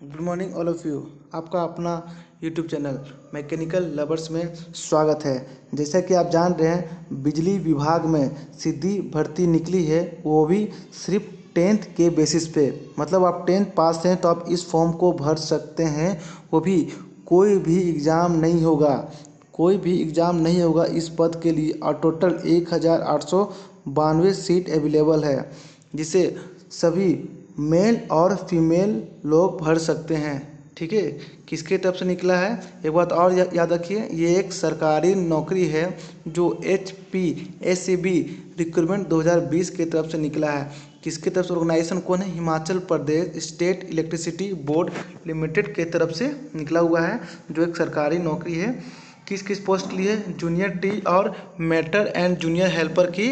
Good morning all of you आपका अपना YouTube channel mechanical lovers में स्वागत है। जैसा कि आप जान रहे हैं, बिजली विभाग में सीधी भर्ती निकली है, वो भी सिर्फ़ टेंथ के बेसिस पे। मतलब आप टेंथ पास हैं तो आप इस फॉर्म को भर सकते हैं, वो भी कोई भी एग्ज़ाम नहीं होगा। कोई भी एग्ज़ाम नहीं होगा, इस पद के लिए और टोटल एक हज़ार आठ सौ बानवे सीट अवेलेबल है, जिसे सभी मेल और फीमेल लोग भर सकते हैं। ठीक है? किसके तरफ़ से निकला है? एक बात और या, याद रखिए ये एक सरकारी नौकरी है जो H P S C B recruitment 2020 के तरफ़ से निकला है। किसके तरफ़ से? ऑर्गेनाइजेशन कौन है? Himachal Pradesh state electricity board limited के तरफ़ से निकला हुआ है जो एक सरकारी नौकरी है। किस किस पोस्ट लिए? जूनियर टी और मेटर एंड जूनियर हेल्पर की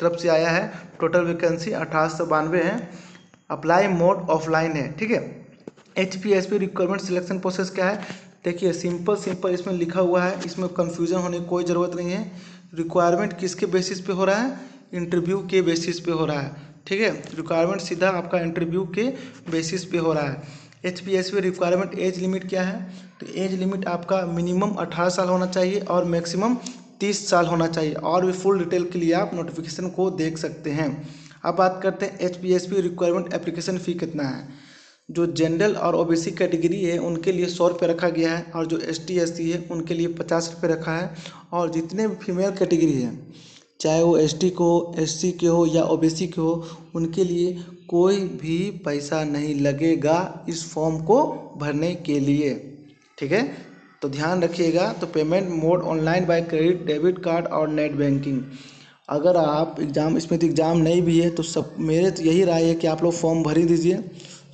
तरफ़ से आया है। टोटल वैकेंसी अठारह सौ बानवे है। अप्लाई मोड ऑफलाइन है, ठीक है? H P S P requirement selection process क्या है? देखिए सिंपल सिंपल इसमें लिखा हुआ है, इसमें कन्फ्यूज़न होने की कोई ज़रूरत नहीं है। रिक्वायरमेंट किसके बेसिस पे हो रहा है? इंटरव्यू के बेसिस पे हो रहा है, ठीक है? रिक्वायरमेंट सीधा आपका इंटरव्यू के बेसिस पे हो रहा है। H P S requirement age limit क्या है? तो एज लिमिट आपका मिनिमम अठारह साल होना चाहिए और मैक्सिमम तीस साल होना चाहिए। और भी फुल डिटेल के लिए आप नोटिफिकेशन को देख सकते हैं। अब बात करते हैं H P S P requirement application fee कितना है। जो जनरल और ओ बी सी कैटेगरी है, उनके लिए सौ रुपये रखा गया है और जो एस टी एस सी है, उनके लिए पचास रुपये रखा है। और जितने भी फीमेल कैटेगरी है, चाहे वो एस टी को एस सी के हो या ओ बी सी के हो, उनके लिए कोई भी पैसा नहीं लगेगा इस फॉर्म को भरने के लिए। ठीक है? तो ध्यान रखिएगा तो payment mode online by credit debit card और नेट बैंकिंग अगर आप एग्ज़ाम इसमें तो एग्ज़ाम नहीं भी है तो सब, मेरे तो यही राय है कि आप लोग फॉर्म भर ही दीजिए।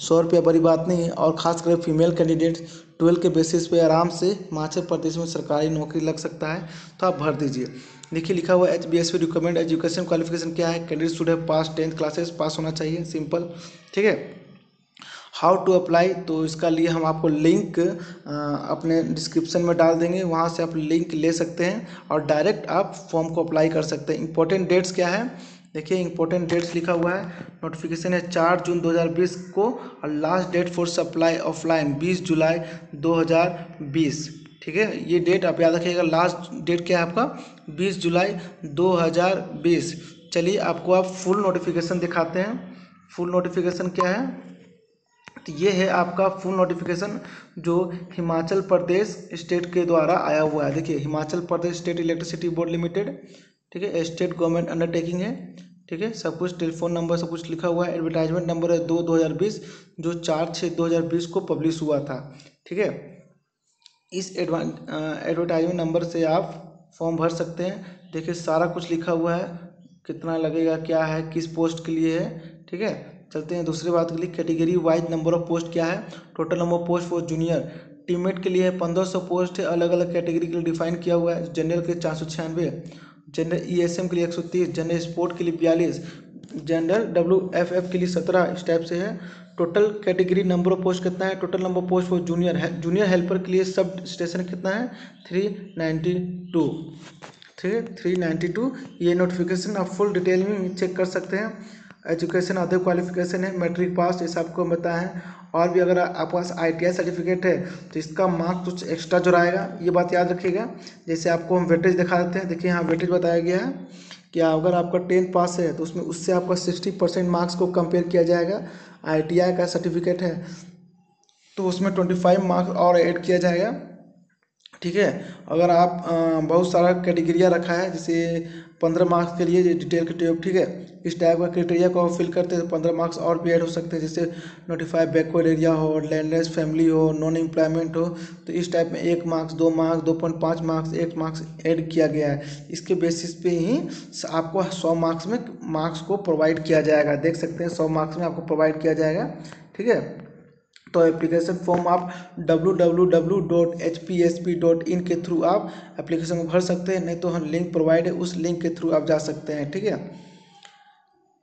सौ रुपया बड़ी बात नहीं है, और ख़ास कर फीमेल कैंडिडेट ट्वेल्व के बेसिस पे आराम से हिमाचल प्रदेश में सरकारी नौकरी लग सकता है तो आप भर दीजिए। देखिए, लिखा हुआ H B S P recommend education qualification क्या है? Candidate have pass tenth classes pass होना चाहिए सिंपल ठीक है? हाउ टू अप्लाई तो इसका लिए हम आपको लिंक अपने डिस्क्रिप्शन में डाल देंगे, वहाँ से आप लिंक ले सकते हैं और डायरेक्ट आप फॉर्म को अप्लाई कर सकते हैं। इंपॉर्टेंट डेट्स क्या है? देखिए इंपॉर्टेंट डेट्स लिखा हुआ है, नोटिफिकेशन है चार जून 2020 को और last date for supply offline 20 July 2020 ठीक है, ये डेट आप याद रखिएगा, लास्ट डेट क्या है आपका? 20 जुलाई 2020 चलिए, आपको आप फुल नोटिफिकेशन दिखाते हैं। फुल नोटिफिकेशन क्या है? तो ये है आपका फुल नोटिफिकेशन जो हिमाचल प्रदेश स्टेट के द्वारा आया हुआ है। देखिए Himachal Pradesh state electricity board limited ठीक है स्टेट गवर्नमेंट अंडरटेकिंग है, ठीक है, सब कुछ टेलीफोन नंबर सब कुछ लिखा हुआ है एडवर्टाइजमेंट नंबर है दो दो हज़ार बीस, जो चार छः दो हज़ार बीस को पब्लिश हुआ था, ठीक है। इस एडवर्टाइजमेंट नंबर से आप फॉर्म भर सकते हैं। देखिए, सारा कुछ लिखा हुआ है, कितना लगेगा, क्या है, किस पोस्ट के लिए है, ठीक है। चलते हैं दूसरी बात के लिए category wise number of post क्या है? Total number of post for junior teammate के लिए पंद्रह सौ पोस्ट है अलग अलग कैटेगरी के लिए डिफाइन किया हुआ है. जनरल के लिए चार सौ छियानवे जनरल ई एस एम के लिए एक सौ तीस जनरल स्पोर्ट के लिए बयालीस जनरल डब्ल्यू एफ़ एफ़ के लिए सत्रह इस टाइप से है. Total category number of post कितना है? Total number of post for junior है जूनियर हेल्पर के लिए सब स्टेशन कितना है? थ्री नाइन्टी टू है थ्री नाइन्टी टू ये नोटिफिकेशन आप फुल डिटेल में चेक कर सकते हैं. एजुकेशन अदर क्वालिफिकेशन है मैट्रिक पास ये सबको बताएँ। और भी अगर आपके पास आईटीआई सर्टिफिकेट है तो इसका मार्क्स कुछ एक्स्ट्रा जो जुड़ाएगा। ये बात याद रखिएगा। जैसे आपको हम वेटेज दिखा देते हैं, देखिए यहाँ वेटेज बताया गया है कि अगर आपका टेंथ पास है तो उसमें उससे आपका सिक्सटी परसेंट मार्क्स को कंपेयर किया जाएगा। आईटीआई का सर्टिफिकेट है तो उसमें ट्वेंटी फाइव मार्क्स और ऐड किया जाएगा। ठीक है? अगर आप बहुत सारा कैटेगरिया रखा है, जैसे पंद्रह मार्क्स के लिए डिटेल के ट्यूब ठीक है? इस टाइप का क्राइटेरिया को फिल करते हैं तो पंद्रह मार्क्स और भी ऐड हो सकते हैं, जैसे नोटिफाई बैकवर्ड एरिया हो लैंडलेस फैमिली हो नॉन एम्प्लॉयमेंट हो तो इस टाइप में एक मार्क्स दो मार्क्स दो पॉइंट पाँच मार्क्स एक मार्क्स ऐड किया गया है। इसके बेसिस पे ही आपको सौ मार्क्स में मार्क्स को प्रोवाइड किया जाएगा। देख सकते हैं, सौ मार्क्स में आपको प्रोवाइड किया जाएगा, ठीक है? तो एप्लीकेशन फॉर्म आप W W dot H P P dot in के थ्रू आप एप्लीकेशन को भर सकते हैं, नहीं तो हम लिंक प्रोवाइड है, उस लिंक के थ्रू आप जा सकते हैं, ठीक है?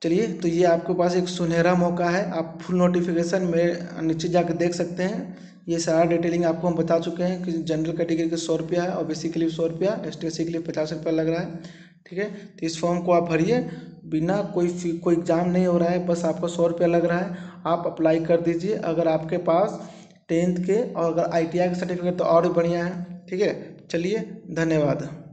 चलिए तो ये आपके पास एक सुनहरा मौका है, आप फुल नोटिफिकेशन में नीचे जाकर देख सकते हैं। ये सारा डिटेलिंग आपको हम बता चुके हैं कि जनरल कैटेगरी के सौ रुपया है और बेसिकली सौ रुपया एस टी के लिए पचास रुपया लग रहा है। ठीक है? तो इस फॉर्म को आप भरिए, बिना कोई फ़ी कोई एग्ज़ाम नहीं हो रहा है, बस आपका सौ रुपया लग रहा है, आप अप्लाई कर दीजिए। अगर आपके पास टेंथ के और अगर आई टी आई का सर्टिफिकेट तो और भी बढ़िया है, ठीक है? चलिए, धन्यवाद।